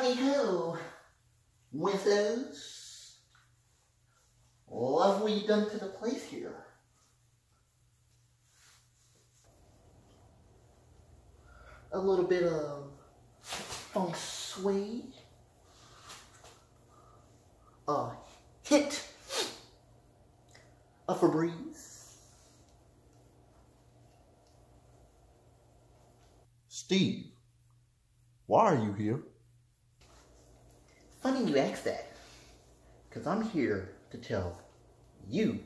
Honey ho, Winslows. Love what you done to the place here. A little bit of feng shui. A hit of Febreze. Steve, why are you here? Funny you ask that, because I'm here to tell you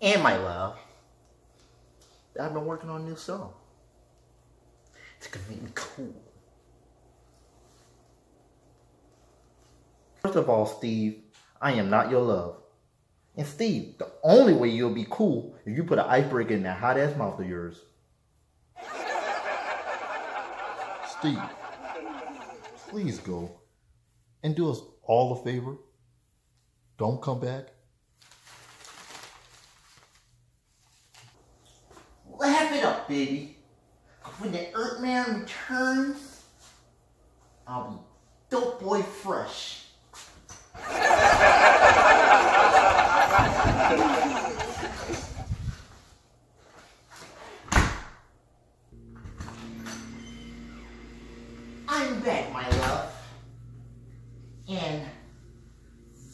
and my love that I've been working on a new song. It's gonna make me cool. First of all, Steve, I am not your love. And Steve, the only way you'll be cool is you put an icebreaker in that hot ass mouth of yours. Steve, please go and do us all a favor. Don't come back. Laugh it up, baby. When the Earth Man returns, I'll be dope boy fresh. I'm back, my love. And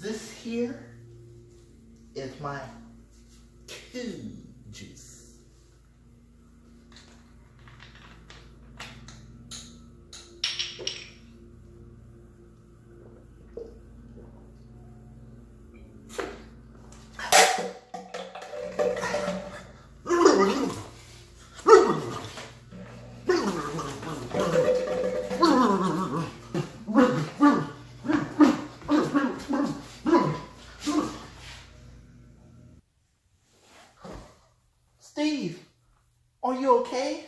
this here is my two juice. Steve, are you okay?